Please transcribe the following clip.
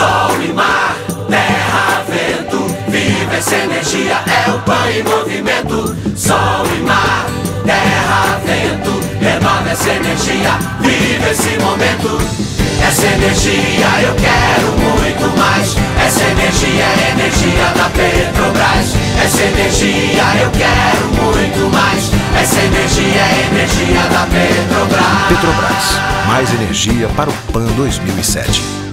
Sol e mar, terra, vento, viva essa energia, é o PAN em movimento. Sol e mar, terra, vento, renova essa energia, viva esse momento. Essa energia eu quero muito mais. Essa energia é energia da Petrobras. Essa energia eu quero muito mais. Essa energia é energia da Petrobras. Petrobras, mais energia para o PAN 2007.